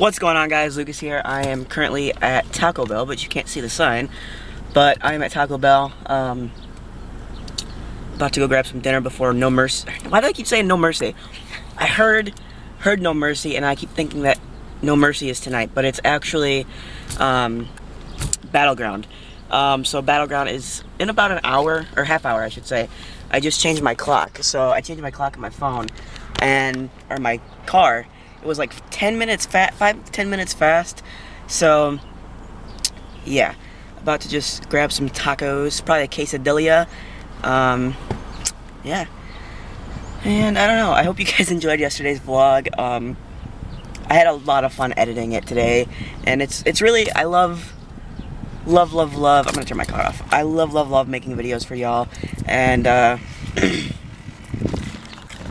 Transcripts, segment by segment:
What's going on guys, Lucas here. I am currently at Taco Bell, but you can't see the sign. But I am at Taco Bell, um, about to go grab some dinner before No Mercy. Why do I keep saying No Mercy? I heard, heard No Mercy, and I keep thinking that No Mercy is tonight, but it's actually um, Battleground. Um, so Battleground is in about an hour, or half hour I should say. I just changed my clock. So I changed my clock on my phone, and, or my car, it was like 10 minutes fast, 5 10 minutes fast. So, yeah. About to just grab some tacos, probably a quesadilla. Um, yeah. And I don't know, I hope you guys enjoyed yesterday's vlog. Um, I had a lot of fun editing it today. And it's, it's really, I love, love, love, love. I'm gonna turn my car off. I love, love, love making videos for y'all. And, uh,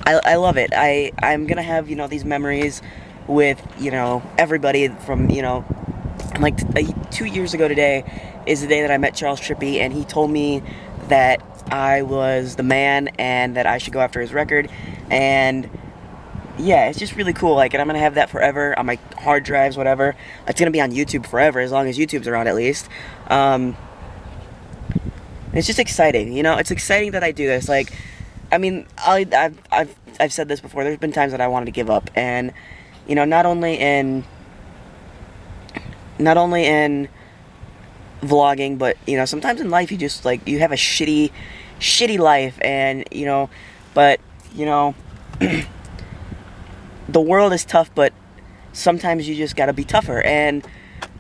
I, I love it. I, I'm gonna have, you know, these memories with, you know, everybody from, you know, like two years ago today is the day that I met Charles Trippy and he told me that I was the man and that I should go after his record and yeah, it's just really cool. Like, and I'm gonna have that forever on my hard drives, whatever. It's gonna be on YouTube forever, as long as YouTube's around, at least. Um, it's just exciting, you know. It's exciting that I do this. Like, I mean, I, I've, I've, I've said this before. There's been times that I wanted to give up, and you know, not only in, not only in vlogging, but you know, sometimes in life you just like you have a shitty, shitty life, and you know, but you know, the world is tough, but sometimes you just gotta be tougher, and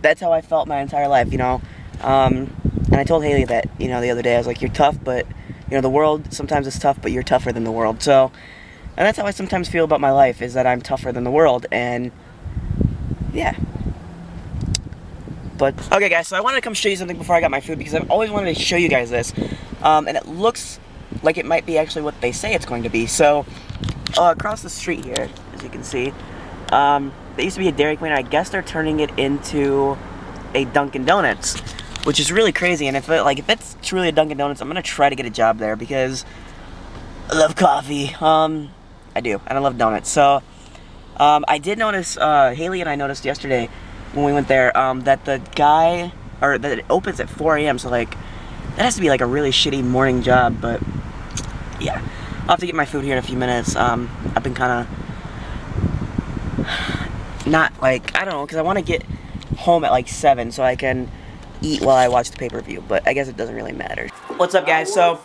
that's how I felt my entire life, you know. Um, and I told Haley that, you know, the other day. I was like, "You're tough, but you know, the world sometimes is tough, but you're tougher than the world." So, and that's how I sometimes feel about my life is that I'm tougher than the world, and yeah. But okay, guys. So I wanted to come show you something before I got my food because I've always wanted to show you guys this, um, and it looks like it might be actually what they say it's going to be. So uh, across the street here, as you can see, um, there used to be a Dairy Queen. I guess they're turning it into a Dunkin' Donuts which is really crazy. And if it, like if it's truly a Dunkin' Donuts, I'm gonna try to get a job there because I love coffee. Um, I do, and I love donuts. So um, I did notice uh, Haley and I noticed yesterday when we went there um, that the guy or that it opens at 4 a.m. So like that has to be like a really shitty morning job. But yeah, I'll have to get my food here in a few minutes. Um, I've been kind of not like I don't know because I want to get home at like seven so I can eat while I watch the pay-per-view, but I guess it doesn't really matter. What's up, guys? So,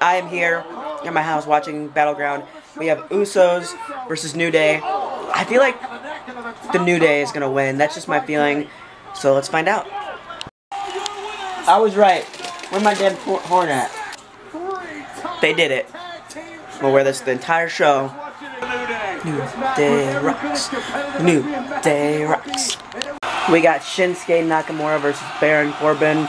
I am here in my house watching Battleground. We have Usos versus New Day. I feel like the New Day is going to win. That's just my feeling. So, let's find out. I was right. Where my damn horn at? They did it. We'll wear this the entire show. New Day rocks. New Day rocks. We got Shinsuke Nakamura versus Baron Corbin.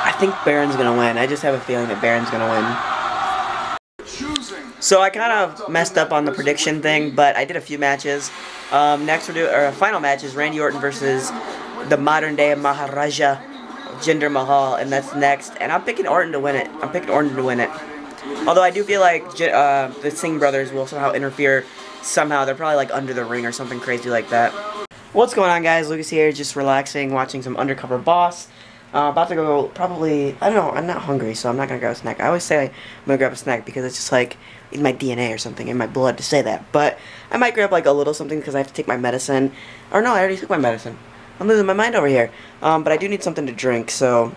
I think Baron's gonna win. I just have a feeling that Baron's gonna win. So I kind of messed up on the prediction thing, but I did a few matches. Um, next we're doing our final match is Randy Orton versus the modern day Maharaja Jinder Mahal, and that's next. And I'm picking Orton to win it. I'm picking Orton to win it. Although I do feel like uh, the Singh brothers will somehow interfere. Somehow they're probably like under the ring or something crazy like that. What's going on guys, Lucas here, just relaxing, watching some Undercover Boss. Uh, about to go, probably, I don't know, I'm not hungry, so I'm not going to grab a snack. I always say I'm going to grab a snack because it's just like in my DNA or something, in my blood to say that. But I might grab like a little something because I have to take my medicine. Or no, I already took my medicine. I'm losing my mind over here. Um, but I do need something to drink, so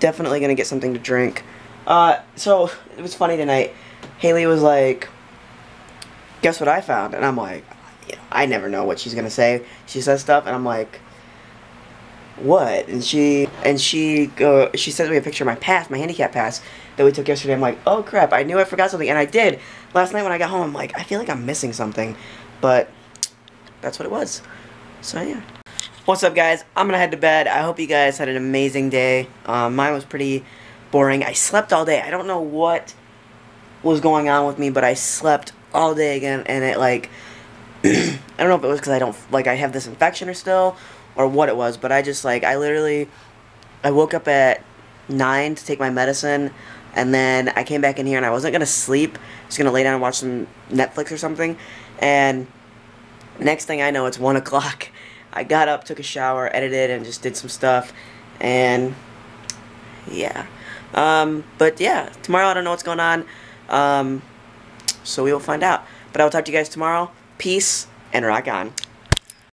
definitely going to get something to drink. Uh, so, it was funny tonight. Haley was like, guess what I found? And I'm like, you know, I never know what she's gonna say. She says stuff, and I'm like, what? And she and she go. She sends me a picture of my pass, my handicap pass that we took yesterday. I'm like, oh crap! I knew I forgot something, and I did. Last night when I got home, I'm like, I feel like I'm missing something, but that's what it was. So yeah. What's up, guys? I'm gonna head to bed. I hope you guys had an amazing day. Um, mine was pretty boring. I slept all day. I don't know what was going on with me, but I slept all day again, and it like I don't know if it was because I don't like I have this infection or still or what it was, but I just like I literally I woke up at nine to take my medicine, and then I came back in here and I wasn't gonna sleep. just gonna lay down and watch some Netflix or something, and Next thing I know, it's 1 o'clock. I got up, took a shower, edited, and just did some stuff. And yeah. Um, but yeah, tomorrow I don't know what's going on. Um, so we will find out. But I will talk to you guys tomorrow. Peace and rock on.